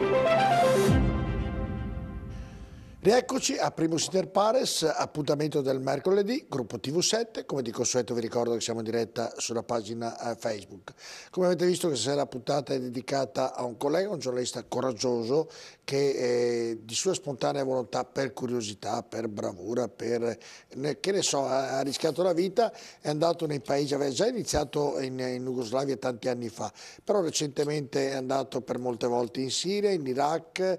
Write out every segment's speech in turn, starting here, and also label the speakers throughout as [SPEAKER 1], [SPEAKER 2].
[SPEAKER 1] Thank you. Rieccoci a Primus Inter Pares, appuntamento del mercoledì, gruppo TV7, come di consueto vi ricordo che siamo in diretta sulla pagina eh, Facebook. Come avete visto questa sera la puntata è dedicata a un collega, un giornalista coraggioso che eh, di sua spontanea volontà, per curiosità, per bravura, per, che ne so, ha, rischiato la vita, è andato nei paesi, aveva già iniziato in, in Jugoslavia tanti anni fa, però recentemente è andato per molte volte in Siria, in Iraq,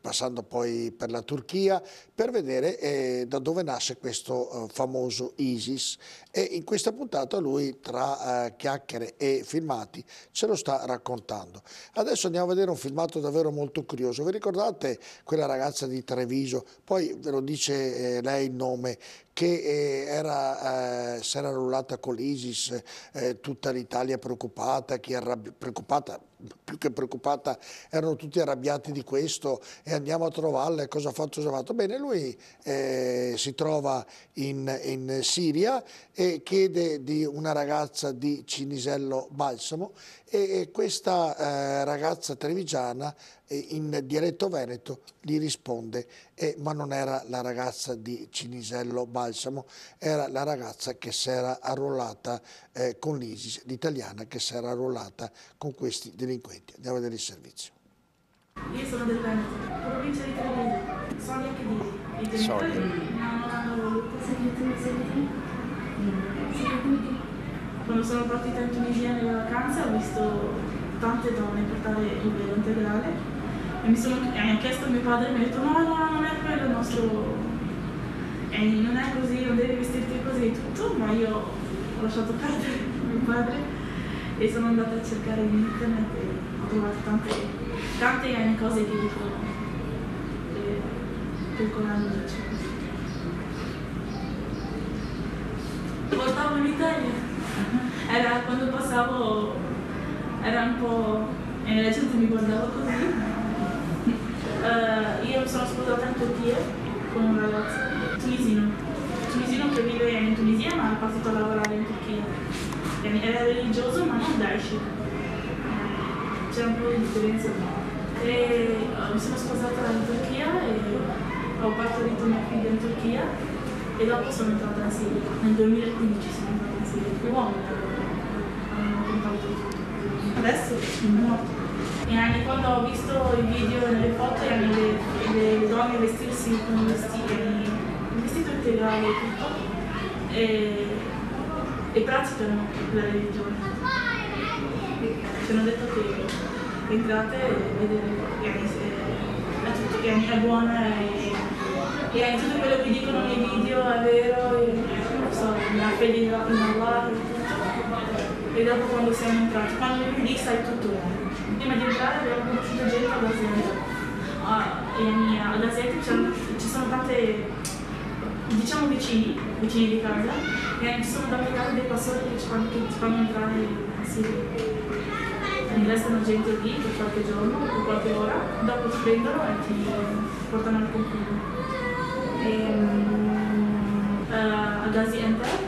[SPEAKER 1] passando poi per la Turchia, Turchia per vedere eh, da dove nasce questo eh, famoso ISIS e in questa puntata lui tra eh, chiacchiere e filmati ce lo sta raccontando. Adesso andiamo a vedere un filmato davvero molto curioso. Vi ricordate quella ragazza di Treviso? Poi ve lo dice eh, lei il nome che eh, era, eh, si era rullata con l'ISIS, eh, tutta l'Italia preoccupata, preoccupata, più che preoccupata, erano tutti arrabbiati di questo e andiamo a trovarla e cosa ha fatto, cosa ha fatto. Bene, lui eh, si trova in, in Siria e chiede di una ragazza di Cinisello Balsamo e questa eh, ragazza trevigiana in dialetto veneto gli risponde eh, ma non era la ragazza di Cinisello Balsamo, era la ragazza che si era arruolata eh, con l'ISIS, l'italiana che si era arruolata con questi delinquenti. Andiamo a vedere il servizio.
[SPEAKER 2] Io sono del Veneto, provincia di Treviso, Sonia che dici? Sonia. No, non hanno voluto quando sono partita in Tunisia nelle vacanze ho visto tante donne portare il velo integrale e mi sono e chiesto a mio padre e mi ha detto no no non è quello il nostro e non è così non devi vestirti così. E tutto ma io ho lasciato perdere mio padre e sono andata a cercare in internet e ho trovato tante tante cose che dicono che il Corano dice portavo in Italia. Era quando passavo, era un po', e la gente mi guardava così. Uh, io sono sposata in Turchia con un ragazzo tunisino, tunisino che vive in Tunisia ma è partito a lavorare in Turchia. Era religioso ma non Daesh. C'era un po' di differenza. E uh, mi sono sposata in Turchia e ho partorito mia figlia in Turchia e dopo sono entrata in Siria. Nel 2015 sono entrata in Siria. Più uomini adesso sono morto. E anche quando ho visto i video e le foto e le, le donne vestirsi con il vestito integrale e tutto, e, e praticano la religione. Ci hanno detto che entrate e vedete che è, buona e, e tutto quello che dicono nei video è vero, e, non so, la fede in Allah e dopo quando siamo entrati, quando lì sai tutto. Prima di entrare abbiamo conosciuto gente Asieti. Ah, ad Asieti ci sono tante, diciamo vicini, vicini di casa, e ci sono tante case dei pastori che ci fanno, che ci fanno entrare. Quindi restano gente lì per qualche giorno, per qualche ora, dopo ti prendono e ti portano al confine. Um, uh, a Gaziantep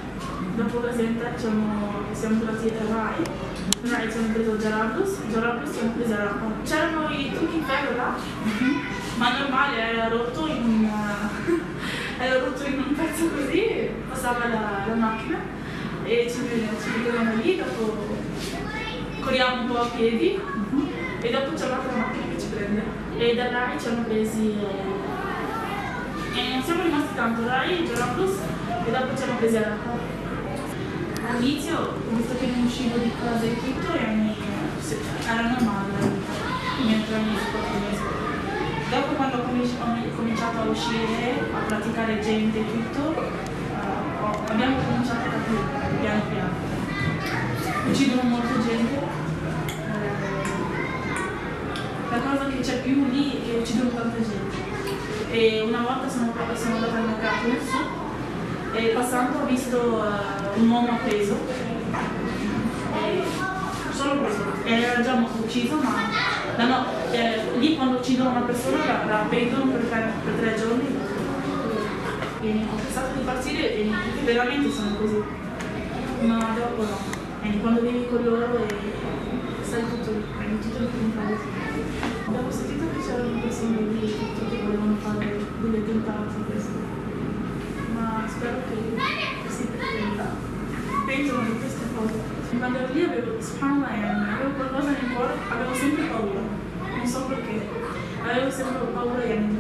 [SPEAKER 2] dopo Gaziantep siamo siamo andati a Rai, Rai ci hanno preso Gerablus ci hanno preso Rapa. C'erano i trucchi in là, ma normale, era rotto in un, era rotto in un pezzo così, passava la, la macchina e ci, vedevano lì, dopo corriamo un po' a piedi e dopo c'è un'altra macchina che ci prende. E da Rai ci hanno presi eh, e non siamo rimasti tanto, Rai, Gerablus e dopo ci hanno presi a All'inizio, visto che non uscivo di casa e tutto, era normale la vita, i miei tre mesi, quattro mesi. Dopo quando ho cominciato a uscire, a praticare gente e tutto, uh, abbiamo cominciato a capire piano piano. Uccidono molta gente. la cosa che c'è più lì è che uccidono tanta gente. E una volta sono, sono andata al mercato nel sud e passando ho visto uh, un uomo appeso, solo questo, era già ucciso ma no, no, eh, lì quando uccidono una persona la, la appendono per, per, tre giorni. E ho pensato di partire e veramente sono così, ma dopo no, e quando vivi con loro e sai tutto, prendi tutto il contrario. Dopo sentito sono lì tutto che volevano fare questo. Ma spero che si pensano di queste cose. Quando lì avevo, avevo qualcosa nel cuore, avevo sempre paura, non so perché. Avevo sempre paura di me,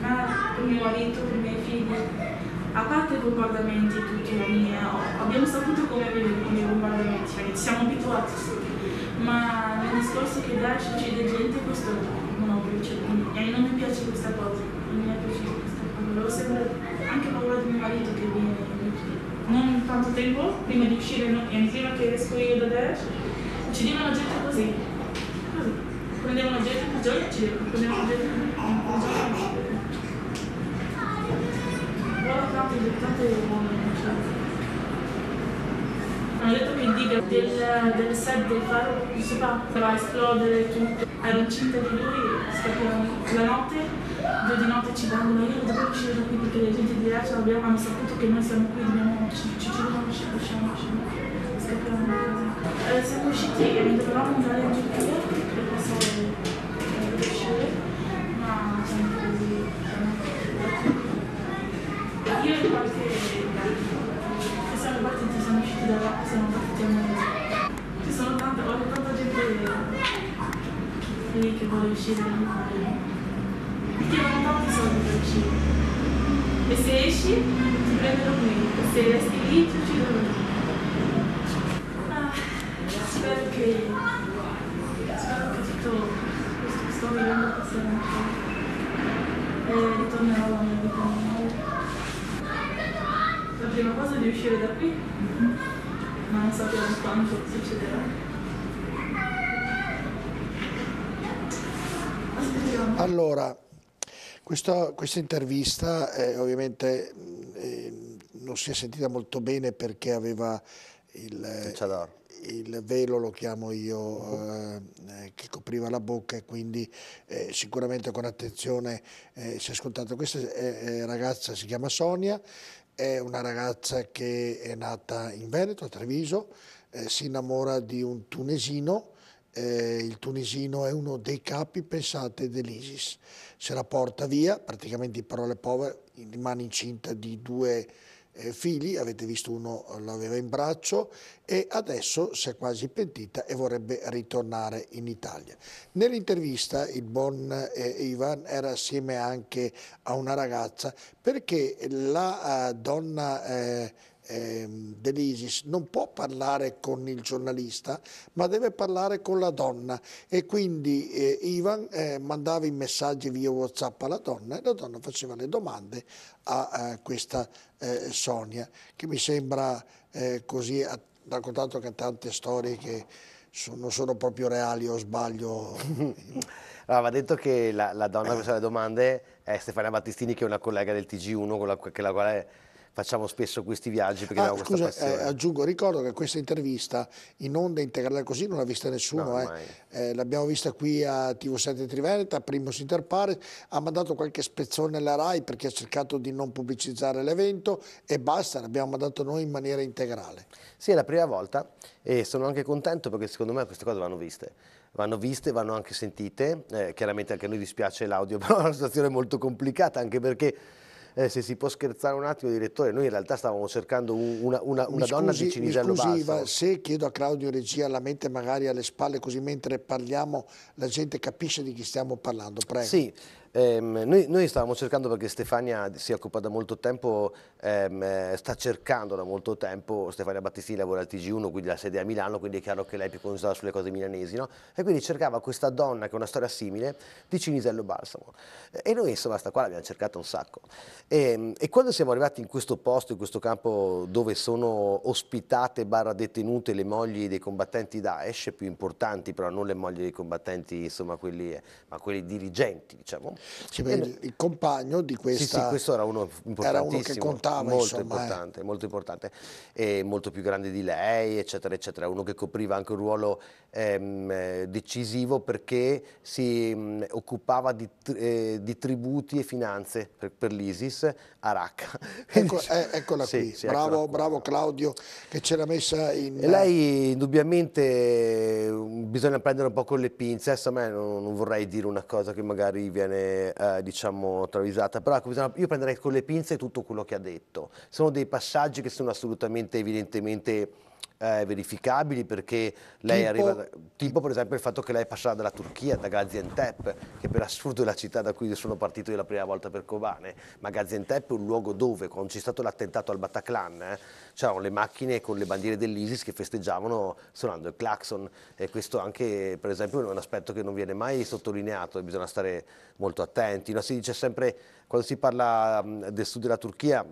[SPEAKER 2] per mio marito, per i miei figli. A parte i bombardamenti tutti anni, abbiamo saputo come con i bombardamenti, ci siamo abituati, ma nel discorso che Daesh uccide gente, questo non cioè, non mi piace questa cosa, non mi è cosa. Avevo sempre anche paura di mio marito che viene non tanto tempo prima di uscire, no, prima che esco io da Daesh, uccidevano gente così, così. Prendevano gente per gioia e uccidevano, prendevano gente per gioia e uccidevano. Ora tante, tante buone hanno detto che il diga del, del set del faro va a esplodere tutto. Ero incinta di lui, scappavano la notte due di notte ci danno io devo uscire da qui perché le gente di là abbiamo, hanno saputo che noi siamo qui, dobbiamo, ci, ci uccidono, usciamo, usciamo, scappiamo da casa. Eh, siamo usciti e dovevamo andare in Turchia per passare eh, uscire, ma siamo così. Io in qualche che siamo partiti, siamo usciti da là, siamo partiti a Monza. Ci sono tante, ho tanta gente lì che vuole uscire per uscire. E se esci ti prendono qui, se resti lì ti uccidono. Ah, spero che, spero che tutto questo che sto vivendo passerà un po' e ritornerò alla mia vita normale. La prima cosa è di uscire da qui, ma non sappiamo quanto succederà.
[SPEAKER 1] Allora, questa, questa intervista eh, ovviamente eh, non si è sentita molto bene perché aveva il, il velo, lo chiamo io, eh, che copriva la bocca e quindi eh, sicuramente con attenzione eh, si è ascoltato. Questa ragazza si chiama Sonia, è una ragazza che è nata in Veneto, a Treviso, eh, si innamora di un tunesino eh, il tunisino è uno dei capi, pensate, dell'ISIS. Se la porta via, praticamente in parole povere, rimane incinta di due eh, figli, avete visto uno l'aveva in braccio e adesso si è quasi pentita e vorrebbe ritornare in Italia. Nell'intervista il buon eh, Ivan era assieme anche a una ragazza perché la uh, donna eh, eh, dell'ISIS non può parlare con il giornalista, ma deve parlare con la donna e quindi eh, Ivan eh, mandava i messaggi via Whatsapp alla donna e la donna faceva le domande a, a questa eh, Sonia, che mi sembra eh, così, ha raccontato che tante storie che sono, sono proprio reali o sbaglio.
[SPEAKER 3] Allora, va detto che la, la donna che faceva le domande è Stefania Battistini, che è una collega del TG1, con la, che la quale facciamo spesso questi viaggi perché ah, abbiamo scusa, questa passione.
[SPEAKER 1] Eh, aggiungo, ricordo che questa intervista in onda integrale così non l'ha vista nessuno, no, eh. eh, l'abbiamo vista qui a TV7 Triveneta, Primos Interpare, ha mandato qualche spezzone alla RAI perché ha cercato di non pubblicizzare l'evento e basta, l'abbiamo mandato noi in maniera integrale.
[SPEAKER 3] Sì, è la prima volta e sono anche contento perché secondo me queste cose vanno viste vanno viste, vanno anche sentite, eh, chiaramente anche a noi dispiace l'audio, però è una situazione molto complicata anche perché eh, se si può scherzare un attimo, direttore, noi in realtà stavamo cercando una, una, una donna di Cinisello Basso.
[SPEAKER 1] se chiedo a Claudio Regia la mente magari alle spalle, così mentre parliamo la gente capisce di chi stiamo parlando, prego.
[SPEAKER 3] Sì, ehm, noi, noi, stavamo cercando perché Stefania si occupa da molto tempo, ehm, sta cercando da molto tempo, Stefania Battistini lavora al TG1, quindi la sede a Milano, quindi è chiaro che lei è più concentrata sulle cose milanesi, no? E quindi cercava questa donna che ha una storia simile di Cinisello Balsamo. E noi insomma sta qua l'abbiamo cercata un sacco. E, ehm, e, quando siamo arrivati in questo posto, in questo campo dove sono ospitate barra detenute le mogli dei combattenti Daesh, più importanti però non le mogli dei combattenti, insomma quelli, ma quelli dirigenti diciamo.
[SPEAKER 1] Sì, beh, il, il, compagno di questa...
[SPEAKER 3] Sì, sì, questo era uno. Era
[SPEAKER 1] uno che contava,
[SPEAKER 3] molto
[SPEAKER 1] insomma,
[SPEAKER 3] eh. importante, eh. molto importante, e molto più grande di lei, eccetera, eccetera. Uno che copriva anche un ruolo ehm, decisivo perché si mh, occupava di, eh, di, tributi e finanze per, per l'ISIS a Raqqa.
[SPEAKER 1] Ecco, eh, eccola sì, qui, sì, bravo, eccola bravo Claudio che ce l'ha messa in...
[SPEAKER 3] E lei indubbiamente bisogna prendere un po' con le pinze, adesso a me non, non vorrei dire una cosa che magari viene eh, diciamo travisata, però ecco, io prenderei con le pinze tutto quello che ha detto. Sono dei passaggi che sono assolutamente evidentemente eh, verificabili perché lei tipo? arriva, da, tipo per esempio il fatto che lei è passata dalla Turchia, da Gaziantep, che per assurdo è la città da cui sono partito io la prima volta per Kobane, ma Gaziantep è un luogo dove, quando c'è stato l'attentato al Bataclan, eh, c'erano le macchine con le bandiere dell'ISIS che festeggiavano suonando il clacson e questo anche per esempio è un aspetto che non viene mai sottolineato e bisogna stare molto attenti. No, si dice sempre, quando si parla del sud della Turchia,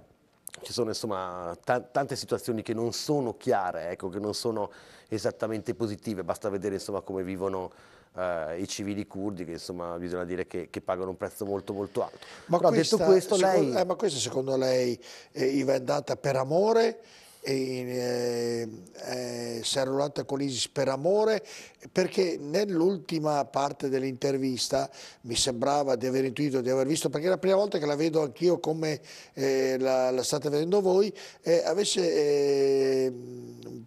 [SPEAKER 3] ci sono insomma tante situazioni che non sono chiare, ecco, che non sono esattamente positive, basta vedere insomma, come vivono eh, i civili curdi, che insomma bisogna dire che, che, pagano un prezzo molto molto alto.
[SPEAKER 1] Ma, questa, detto questo, secondo, lei... eh, ma questa secondo lei eh, è andata per amore? Eh, eh, si è arruolata con l'ISIS per amore perché nell'ultima parte dell'intervista mi sembrava di aver intuito, di aver visto, perché è la prima volta che la vedo anch'io come eh, la, la, state vedendo voi, eh, avesse eh,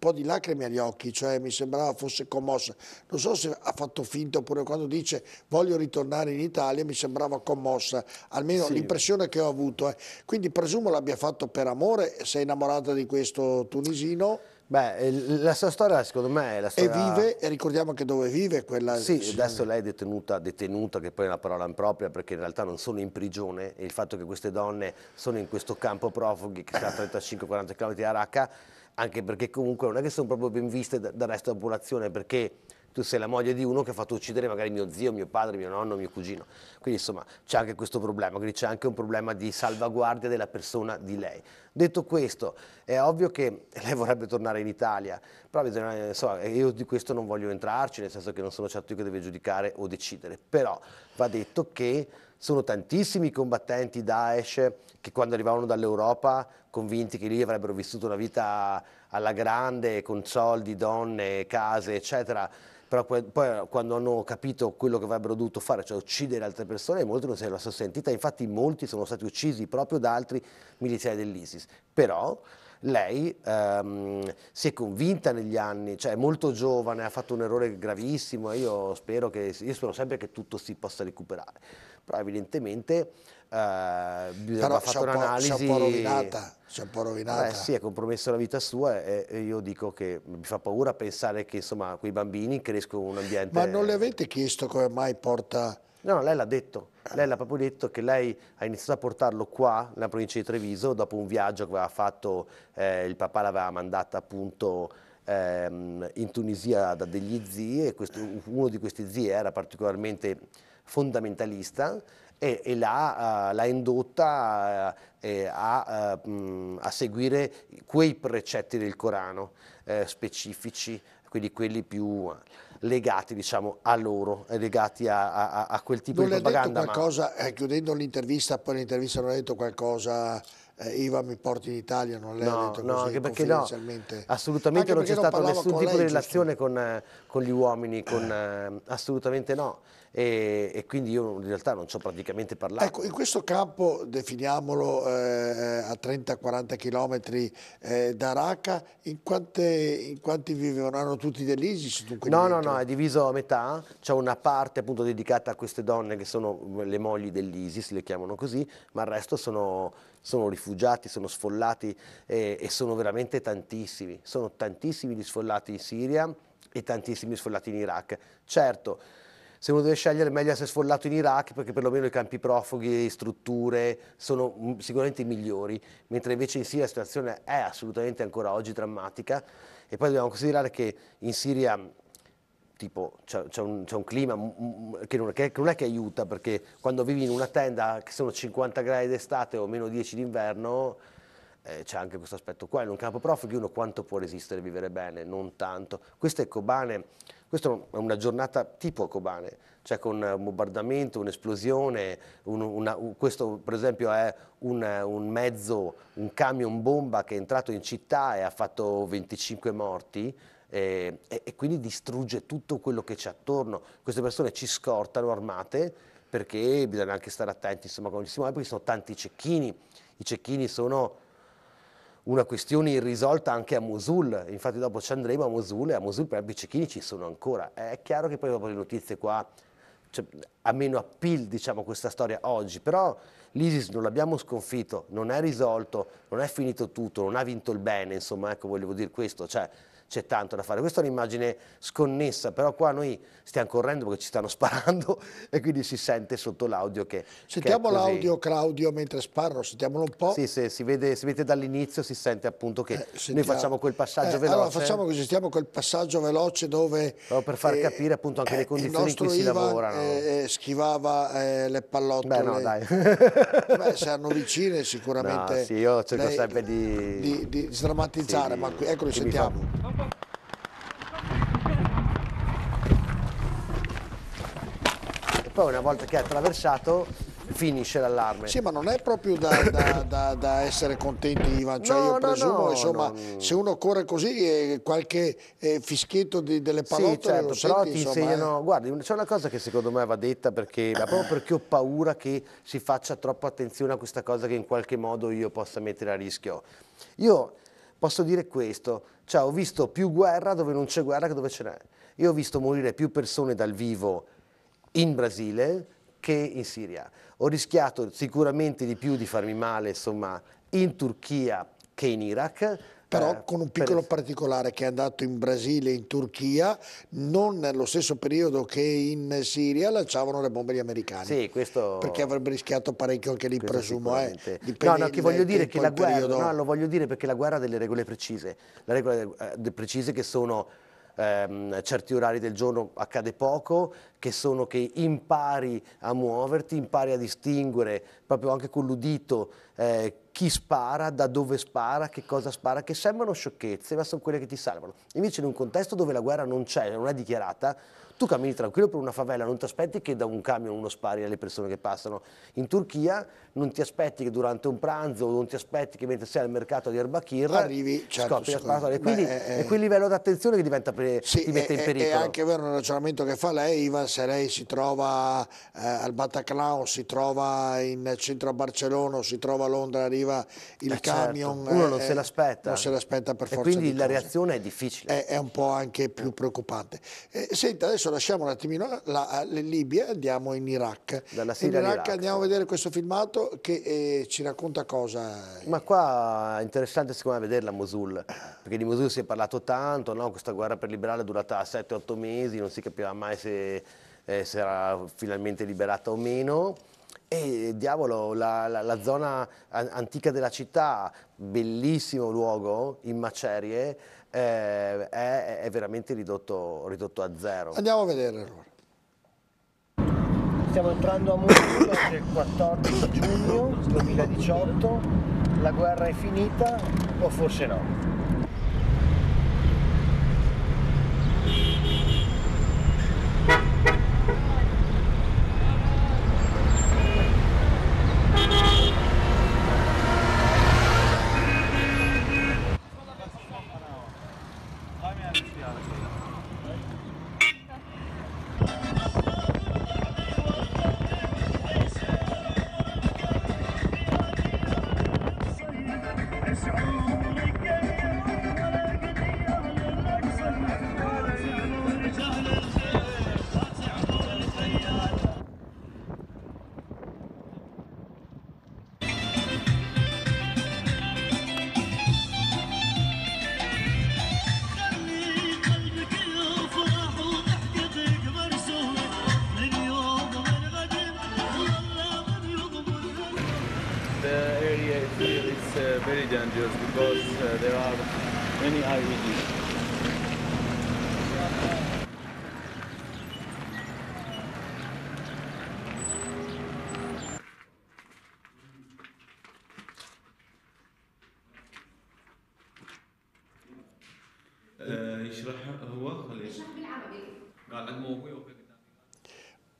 [SPEAKER 1] po' di lacrime agli occhi, cioè mi sembrava fosse commossa. Non so se ha fatto finta oppure quando dice voglio ritornare in Italia mi sembrava commossa, almeno sì. l'impressione che ho avuto. Eh. Quindi presumo l'abbia fatto per amore, sei innamorata di questo tunisino.
[SPEAKER 3] Beh, la sua storia secondo me è la storia...
[SPEAKER 1] E vive, e ricordiamo anche dove vive quella...
[SPEAKER 3] Sì, adesso lei è detenuta, detenuta, che poi è una parola impropria, perché in realtà non sono in prigione e il fatto che queste donne sono in questo campo profughi che sta a 35-40 km da Raqqa, anche perché comunque non è che sono proprio ben viste dal resto della popolazione, perché tu sei la moglie di uno che ha fatto uccidere magari mio zio, mio padre, mio nonno, mio cugino. Quindi insomma c'è anche questo problema, quindi c'è anche un problema di salvaguardia della persona di lei. Detto questo, è ovvio che lei vorrebbe tornare in Italia, però bisogna, insomma, io di questo non voglio entrarci, nel senso che non sono certo io che deve giudicare o decidere, però va detto che sono tantissimi combattenti Daesh che quando arrivavano dall'Europa convinti che lì avrebbero vissuto una vita alla grande, con soldi, donne, case, eccetera, però poi quando hanno capito quello che avrebbero dovuto fare, cioè uccidere altre persone, molti non se la sono sentita, infatti molti sono stati uccisi proprio da altri militari dell'ISIS. Però lei ehm, si è convinta negli anni, cioè è molto giovane, ha fatto un errore gravissimo e io spero, che, io spero sempre che tutto si possa recuperare. Però evidentemente eh,
[SPEAKER 1] Però fatto un'analisi. Si è un po' rovinata. Si è un po' rovinata.
[SPEAKER 3] Eh, sì, ha compromesso la vita sua e, e, io dico che mi fa paura pensare che insomma quei bambini crescono in un ambiente.
[SPEAKER 1] Ma non le avete chiesto come mai porta.
[SPEAKER 3] No, lei l'ha detto. Lei l'ha proprio detto che lei ha iniziato a portarlo qua, nella provincia di Treviso, dopo un viaggio che aveva fatto, eh, il papà l'aveva mandata appunto ehm, in Tunisia da degli zii e questo, uno di questi zii era particolarmente fondamentalista e, e l'ha, uh, indotta uh, a, uh, a, seguire quei precetti del Corano eh, specifici, quindi quelli più legati diciamo, a loro, legati a, a, a quel tipo
[SPEAKER 1] non
[SPEAKER 3] di propaganda.
[SPEAKER 1] Non qualcosa, ma... eh, chiudendo l'intervista, poi l'intervista non ha detto qualcosa... Eh, Iva mi porti in Italia, non lei
[SPEAKER 3] no,
[SPEAKER 1] ha detto
[SPEAKER 3] no,
[SPEAKER 1] così
[SPEAKER 3] anche perché no, assolutamente anche non c'è stato nessun tipo lei, di relazione con, eh, con, gli uomini, con, eh, assolutamente no e, e, quindi io in realtà non ho praticamente parlato.
[SPEAKER 1] Ecco, in questo campo, definiamolo eh, a 30-40 km eh, da Raqqa, in, in, quanti vivevano? Tutti dell'ISIS?
[SPEAKER 3] No, no, no, è diviso a metà, c'è una parte appunto dedicata a queste donne che sono le mogli dell'ISIS, le chiamano così, ma il resto sono, sono rifugiati, sono sfollati e, e sono veramente tantissimi, sono tantissimi gli sfollati in Siria e tantissimi sfollati in Iraq. Certo, se uno deve scegliere meglio essere sfollato in Iraq perché perlomeno i campi profughi, strutture sono mm, sicuramente migliori, mentre invece in Siria la situazione è assolutamente ancora oggi drammatica e poi dobbiamo considerare che in Siria c'è un, un, clima che non, che non, è che aiuta perché quando vivi in una tenda che sono 50 gradi d'estate o meno 10 d'inverno eh, c'è anche questo aspetto qua, in un campo profughi uno quanto può resistere e vivere bene? Non tanto. Questo è Kobane, questa è una giornata tipo a Kobane, cioè con un bombardamento, un'esplosione, un, un, questo per esempio è un, un, mezzo, un camion bomba che è entrato in città e ha fatto 25 morti, eh, e, e, quindi distrugge tutto quello che c'è attorno. Queste persone ci scortano armate perché bisogna anche stare attenti, insomma, come si muove, perché sono tanti cecchini. I cecchini sono una questione irrisolta anche a Mosul, infatti dopo ci andremo a Mosul e a Mosul per i cecchini ci sono ancora. È chiaro che poi dopo le notizie qua cioè, ha meno appeal diciamo, questa storia oggi, però l'ISIS non l'abbiamo sconfitto, non è risolto, non è finito tutto, non ha vinto il bene, insomma, ecco, volevo dire questo, cioè, c'è tanto da fare. Questa è un'immagine sconnessa, però qua noi stiamo correndo perché ci stanno sparando e quindi si sente sotto l'audio che
[SPEAKER 1] Sentiamo l'audio Claudio mentre sparano, sentiamolo un po'.
[SPEAKER 3] Sì, sì si vede, si vede dall'inizio, si sente appunto che eh, noi facciamo quel passaggio
[SPEAKER 1] eh,
[SPEAKER 3] veloce.
[SPEAKER 1] Allora facciamo così, stiamo quel passaggio veloce dove...
[SPEAKER 3] Proprio per far eh, capire appunto anche le eh, condizioni in cui si
[SPEAKER 1] Ivan,
[SPEAKER 3] lavorano.
[SPEAKER 1] Eh, schivava le pallottole.
[SPEAKER 3] Beh no, dai.
[SPEAKER 1] Beh, se hanno vicine sicuramente...
[SPEAKER 3] No, sì, io cerco lei, sempre di...
[SPEAKER 1] Di, di sdrammatizzare, sì, ma qui, ecco sentiamo.
[SPEAKER 3] poi una volta che è attraversato finisce l'allarme.
[SPEAKER 1] Sì, ma non è proprio da, da, da, da essere contenti Ivan, cioè no, io presumo no, insomma no. se uno corre così eh, qualche eh, fischietto di, delle palottole
[SPEAKER 3] sì, certo,
[SPEAKER 1] lo
[SPEAKER 3] però
[SPEAKER 1] senti,
[SPEAKER 3] ti
[SPEAKER 1] insomma,
[SPEAKER 3] insegnano,
[SPEAKER 1] eh.
[SPEAKER 3] guardi c'è una cosa che secondo me va detta perché, ma proprio perché ho paura che si faccia troppa attenzione a questa cosa che in qualche modo io possa mettere a rischio. Io posso dire questo, cioè ho visto più guerra dove non c'è guerra che dove ce n'è. Io ho visto morire più persone dal vivo in Brasile che in Siria. Ho rischiato sicuramente di più di farmi male insomma, in Turchia che in Iraq.
[SPEAKER 1] Però eh, con un piccolo particolare che è andato in Brasile e in Turchia, non nello stesso periodo che in Siria lanciavano le bombe gli americani.
[SPEAKER 3] Sì, questo...
[SPEAKER 1] Perché avrebbe rischiato parecchio anche lì, presumo. Eh.
[SPEAKER 3] No, no, che voglio dire che la guerra, periodo... no, lo voglio dire perché la guerra ha delle regole precise, le regole eh, precise che sono ehm, certi orari del giorno accade poco, che sono che impari a muoverti, impari a distinguere proprio anche con l'udito eh, chi spara, da dove spara, che cosa spara, che sembrano sciocchezze, ma sono quelle che ti salvano. Invece in un contesto dove la guerra non c'è, non è dichiarata, tu cammini tranquillo per una favela, non ti aspetti che da un camion uno spari alle persone che passano. In Turchia non ti aspetti che durante un pranzo, non ti aspetti che mentre sei al mercato di Erbakir
[SPEAKER 1] arrivi, certo,
[SPEAKER 3] scoppi la sparatoria. Quindi Beh, è, è quel livello di attenzione che diventa pre, sì, ti mette
[SPEAKER 1] è,
[SPEAKER 3] in pericolo.
[SPEAKER 1] È anche vero il ragionamento che fa lei, Ivan, se lei si trova eh, al Bataclan, si trova in centro a Barcellona, si trova a Londra, arriva il eh, certo. camion.
[SPEAKER 3] Certo. Uno non se l'aspetta.
[SPEAKER 1] Non se l'aspetta per forza.
[SPEAKER 3] E quindi la
[SPEAKER 1] cose.
[SPEAKER 3] reazione è difficile.
[SPEAKER 1] È, un po' anche più preoccupante. Eh, senta, adesso lasciamo un attimino la, Libia e andiamo in Iraq.
[SPEAKER 3] Dalla Siria
[SPEAKER 1] in
[SPEAKER 3] Iraq,
[SPEAKER 1] andiamo sì. a vedere questo filmato che eh, ci racconta cosa.
[SPEAKER 3] Ma qua è interessante secondo me vederla Mosul, perché di Mosul si è parlato tanto, no? questa guerra per liberare è durata 7-8 mesi, non si capiva mai se, eh, se era finalmente liberata o meno. E diavolo, la, la, la, zona antica della città, bellissimo luogo, in macerie, eh, è, è, veramente ridotto, ridotto, a zero.
[SPEAKER 1] Andiamo a vedere allora.
[SPEAKER 4] Stiamo entrando a Mosul, oggi è il 14 giugno 2018, la guerra è finita o forse no?
[SPEAKER 5] Dangerous because uh, there are many IEDs.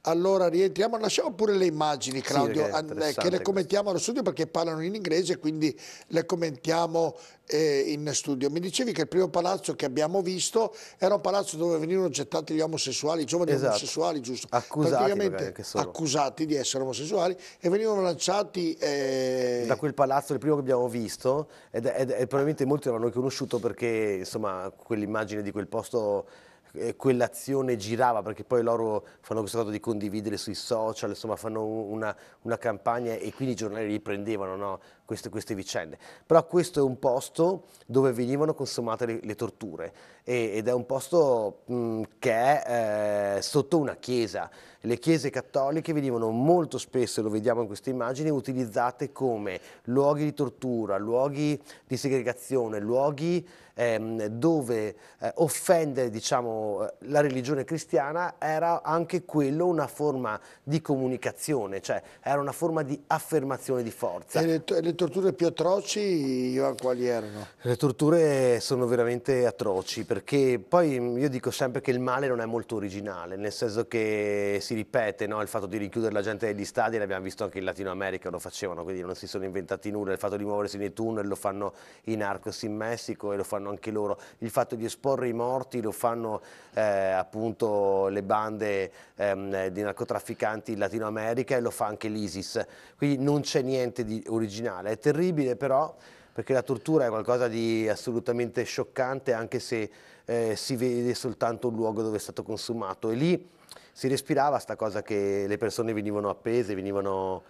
[SPEAKER 1] Allora rientriamo, lasciamo pure le immagini Claudio, sì, che le commentiamo allo studio perché parlano in inglese, quindi le commentiamo eh, in studio. Mi dicevi che il primo palazzo che abbiamo visto era un palazzo dove venivano gettati gli omosessuali, i giovani esatto. omosessuali, giusto?
[SPEAKER 3] Accusati,
[SPEAKER 1] accusati di essere omosessuali e venivano lanciati... Eh...
[SPEAKER 3] Da quel palazzo, il primo che abbiamo visto, ed probabilmente molti l'hanno conosciuto perché insomma quell'immagine di quel posto eh, quell'azione girava, perché poi loro fanno questa cosa di condividere sui social, insomma fanno una, una campagna e quindi i giornali riprendevano no, queste, queste, vicende. Però questo è un posto dove venivano consumate le, le torture e, ed è un posto mh, che è eh, sotto una chiesa. Le chiese cattoliche venivano molto spesso, lo vediamo in queste immagini, utilizzate come luoghi di tortura, luoghi di segregazione, luoghi ehm, dove eh, offendere diciamo, eh, la religione cristiana era anche quello una forma di comunicazione, cioè era una forma di affermazione di forza.
[SPEAKER 1] E le, le torture più atroci, Ivan, quali erano?
[SPEAKER 3] Le torture sono veramente atroci perché poi io dico sempre che il male non è molto originale, nel senso che si ripete no? il fatto di rinchiudere la gente negli stadi, l'abbiamo visto anche in Latino America, lo facevano, quindi non si sono inventati nulla, il fatto di muoversi nei tunnel lo fanno in Arcos in Messico e lo fanno anche loro, il fatto di esporre i morti lo fanno eh, appunto le bande ehm, di narcotrafficanti in Latino America e lo fa anche l'ISIS, quindi non c'è niente di originale, è terribile però perché la tortura è qualcosa di assolutamente scioccante anche se eh, si vede soltanto un luogo dove è stato consumato. E lì si respirava questa cosa che le persone venivano appese, venivano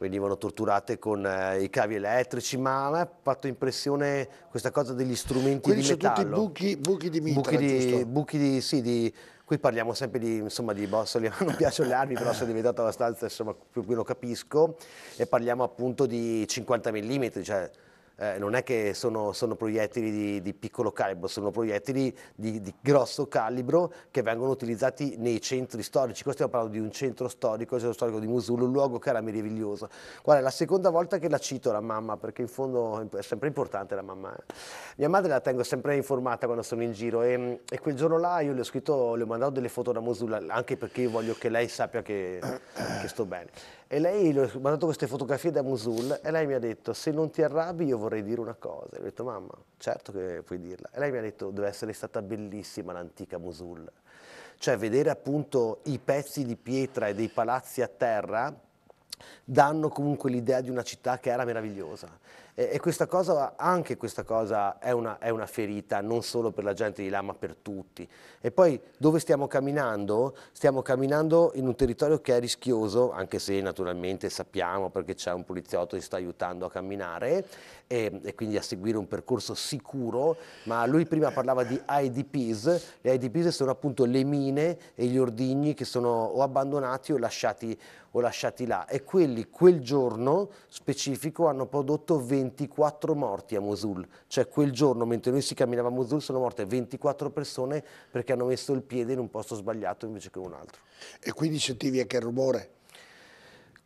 [SPEAKER 3] venivano torturate con eh, i cavi elettrici, ma a me ha fatto impressione questa cosa degli strumenti
[SPEAKER 1] Quelli
[SPEAKER 3] di
[SPEAKER 1] sono
[SPEAKER 3] metallo.
[SPEAKER 1] tutti buchi, buchi di mitra,
[SPEAKER 3] buchi di, buchi di, sì, di, qui parliamo sempre di, insomma, di bossoli, non piacciono le armi, però sono diventato abbastanza, insomma, più o meno capisco, e parliamo appunto di 50 mm, cioè eh, non è che sono, sono proiettili di, di, piccolo calibro, sono proiettili di, di, grosso calibro che vengono utilizzati nei centri storici. Qua stiamo parlando di un centro storico, il centro storico di Mosul, un luogo che era meraviglioso. Guarda, è la seconda volta che la cito la mamma, perché in fondo è sempre importante la mamma. Eh. Mia madre la tengo sempre informata quando sono in giro e, e quel giorno là io le ho scritto, le ho mandato delle foto da Mosul, anche perché io voglio che lei sappia che, che sto bene. E lei, le ho mandato queste fotografie da Mosul e lei mi ha detto, se non ti arrabbi io vorrei dire una cosa. E ho detto, mamma, certo che puoi dirla. E lei mi ha detto, deve essere stata bellissima l'antica Mosul. Cioè vedere appunto i pezzi di pietra e dei palazzi a terra danno comunque l'idea di una città che era meravigliosa. E, e questa cosa, anche questa cosa è una, è una, ferita, non solo per la gente di là, ma per tutti. E poi dove stiamo camminando? Stiamo camminando in un territorio che è rischioso, anche se naturalmente sappiamo perché c'è un poliziotto che sta aiutando a camminare e, e, quindi a seguire un percorso sicuro, ma lui prima parlava di IDPs, le IDPs sono appunto le mine e gli ordigni che sono o abbandonati o lasciati, o lasciati là e quelli quel giorno specifico hanno prodotto 20 24 morti a Mosul, cioè quel giorno mentre noi si camminava a Mosul sono morte 24 persone perché hanno messo il piede in un posto sbagliato invece che in un altro.
[SPEAKER 1] E quindi sentivi anche il rumore?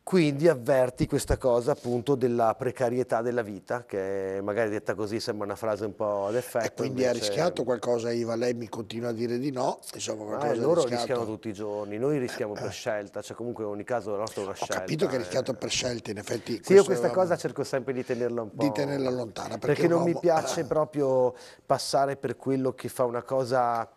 [SPEAKER 3] Quindi avverti questa cosa appunto della precarietà della vita, che magari detta così sembra una frase un po' ad effetto.
[SPEAKER 1] E quindi invece... ha rischiato qualcosa Iva? Lei mi continua a dire di no, insomma qualcosa
[SPEAKER 3] ah, loro rischiano tutti i giorni, noi rischiamo per scelta, cioè comunque in ogni caso la nostra è una
[SPEAKER 1] Ho
[SPEAKER 3] scelta.
[SPEAKER 1] Ho capito che ha
[SPEAKER 3] eh.
[SPEAKER 1] rischiato per scelta, in effetti.
[SPEAKER 3] Sì, io questa cosa cerco sempre di tenerla un po'...
[SPEAKER 1] Di tenerla lontana. Perché,
[SPEAKER 3] perché non
[SPEAKER 1] uomo...
[SPEAKER 3] mi piace proprio passare per quello che fa una cosa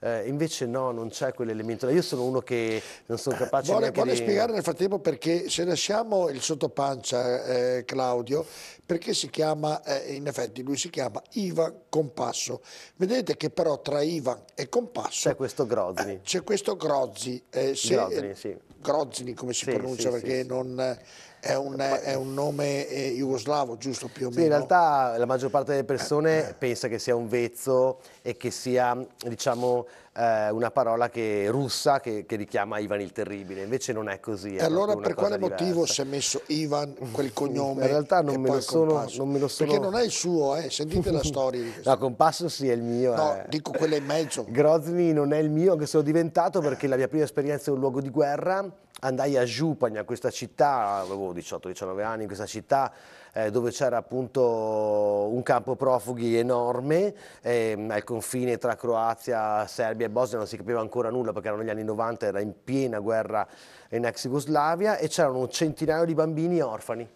[SPEAKER 3] eh, invece no, non c'è quell'elemento. Io sono uno che non sono capace
[SPEAKER 1] vuole, vuole
[SPEAKER 3] di...
[SPEAKER 1] spiegare nel frattempo perché se lasciamo il sottopancia eh, Claudio, perché si chiama, eh, in effetti lui si chiama Ivan Compasso. Vedete che però tra Ivan e Compasso...
[SPEAKER 3] C'è questo Grozny.
[SPEAKER 1] c'è questo Grozzi. Eh, se,
[SPEAKER 3] Grozny, sì.
[SPEAKER 1] Grozny come si
[SPEAKER 3] sì,
[SPEAKER 1] pronuncia
[SPEAKER 3] sì,
[SPEAKER 1] perché non è un, è un nome eh, jugoslavo, giusto più o meno?
[SPEAKER 3] Sì, in realtà la maggior parte delle persone pensa che sia un vezzo e che sia, diciamo, eh, una parola che, russa che, che, richiama Ivan il Terribile, invece non è così.
[SPEAKER 1] E allora per quale motivo si è messo Ivan, quel cognome?
[SPEAKER 3] In realtà non, me lo, sono, non me lo, sono,
[SPEAKER 1] Perché non è il suo, eh? sentite la storia.
[SPEAKER 3] No, Compasso sì è il mio.
[SPEAKER 1] No,
[SPEAKER 3] eh.
[SPEAKER 1] dico quella in mezzo.
[SPEAKER 3] Grozny non è il mio, anche se l'ho diventato perché la mia prima esperienza è un luogo di guerra, andai a Županja, questa città, avevo 18-19 anni in questa città, eh, dove c'era appunto un campo profughi enorme, eh, al confine tra Croazia, Serbia e Bosnia non si capiva ancora nulla perché erano gli anni 90, era in piena guerra in ex Jugoslavia e c'erano un centinaio di bambini orfani.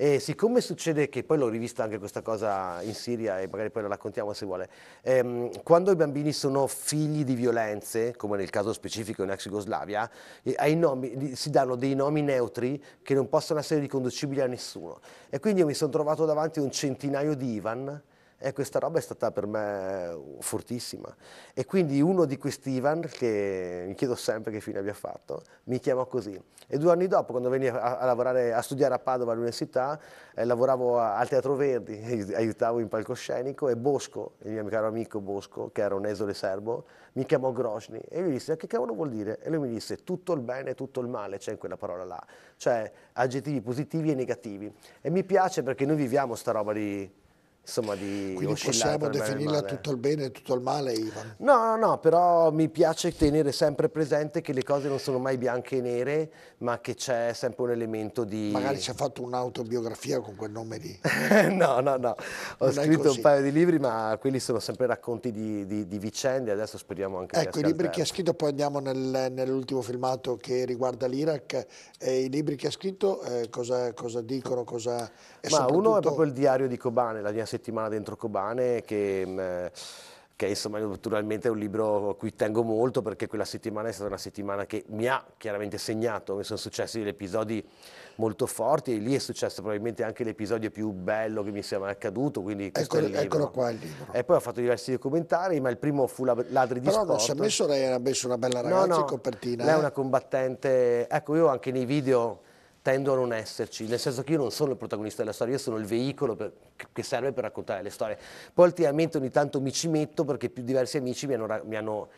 [SPEAKER 3] E siccome succede che poi l'ho rivista anche questa cosa in Siria e magari poi la raccontiamo se vuole, ehm, quando i bambini sono figli di violenze, come nel caso specifico in ex Jugoslavia, ai nomi, si danno dei nomi neutri che non possono essere riconducibili a nessuno. E quindi io mi sono trovato davanti a un centinaio di Ivan E questa roba è stata per me fortissima. E quindi uno di questi Ivan, che mi chiedo sempre che fine abbia fatto, mi chiamò così. E due anni dopo, quando venivo a, a lavorare, a studiare a Padova all'università, eh, lavoravo al Teatro Verdi, aiutavo in palcoscenico e Bosco, il mio caro amico Bosco, che era un esole serbo, mi chiamò Grosny e gli disse che cavolo vuol dire? E lui mi disse tutto il bene e tutto il male c'è in quella parola là, cioè aggettivi positivi e negativi. E mi piace perché noi viviamo sta roba di insomma di
[SPEAKER 1] Quindi possiamo definirla tutto il bene e tutto il male, Ivan?
[SPEAKER 3] No, no, no, però mi piace tenere sempre presente che le cose non sono mai bianche e nere, ma che c'è sempre un elemento di...
[SPEAKER 1] Magari ci ha fatto un'autobiografia con quel nome lì.
[SPEAKER 3] no, no, no, ho non scritto un paio di libri, ma quelli sono sempre racconti di, di, di vicende, adesso speriamo anche
[SPEAKER 1] ecco, i libri che ha scritto, poi andiamo nel, nell'ultimo filmato che riguarda l'Iraq, eh, i libri che ha scritto eh, cosa, cosa, dicono, cosa...
[SPEAKER 3] ma soprattutto... uno è proprio il diario di Kobane, la mia settimana dentro Kobane che, mm, che insomma naturalmente è un libro a cui tengo molto perché quella settimana è stata una settimana che mi ha chiaramente segnato, mi sono successi degli episodi molto forti e lì è successo probabilmente anche l'episodio più bello che mi sia mai accaduto, quindi
[SPEAKER 1] eccolo, eccolo qua il libro.
[SPEAKER 3] E poi ho fatto diversi documentari, ma il primo fu la, Ladri di
[SPEAKER 1] Però
[SPEAKER 3] Sport.
[SPEAKER 1] Però non si è messo lei, era messo una bella ragazza no, no, in copertina.
[SPEAKER 3] Lei
[SPEAKER 1] è
[SPEAKER 3] eh? una combattente, ecco io anche nei video tendo a non esserci, nel senso che io non sono il protagonista della storia, io sono il veicolo per, che serve per raccontare le storie. Poi ultimamente ogni tanto mi ci metto perché più diversi amici mi hanno, mi hanno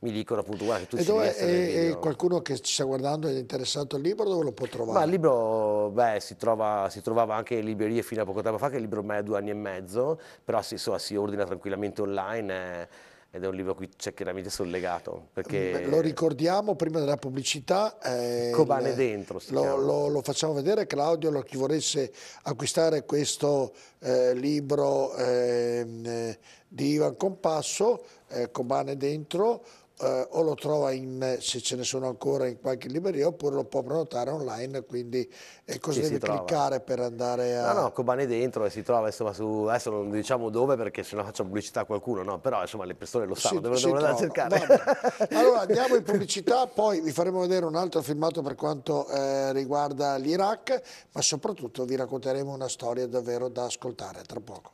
[SPEAKER 3] mi dicono appunto guarda che tu
[SPEAKER 1] e
[SPEAKER 3] ci devi essere
[SPEAKER 1] e qualcuno che ci sta guardando ed è interessato al libro dove lo può trovare?
[SPEAKER 3] Ma il libro beh, si, trova, si, trovava anche in librerie fino a poco tempo fa che il libro ormai ha due anni e mezzo però si, insomma, si ordina tranquillamente online eh, ed è un libro a cui c'è chiaramente sollegato. Perché...
[SPEAKER 1] Lo ricordiamo prima della pubblicità.
[SPEAKER 3] Eh, Cobane dentro.
[SPEAKER 1] Lo, lo, lo, facciamo vedere, Claudio, chi volesse acquistare questo eh, libro ehm, eh, di Ivan Compasso, eh, Cobane dentro, eh, o lo trova in, se ce ne sono ancora in qualche libreria oppure lo può prenotare online quindi eh, cosa sì, deve cliccare per andare a...
[SPEAKER 3] No, no, Kobane dentro e si trova insomma su, adesso non diciamo dove perché se no faccio pubblicità a qualcuno, no, però insomma le persone lo sanno, devono, devono andare a cercare.
[SPEAKER 1] allora andiamo in pubblicità, poi vi faremo vedere un altro filmato per quanto eh, riguarda l'Iraq, ma soprattutto vi racconteremo una storia davvero da ascoltare tra poco.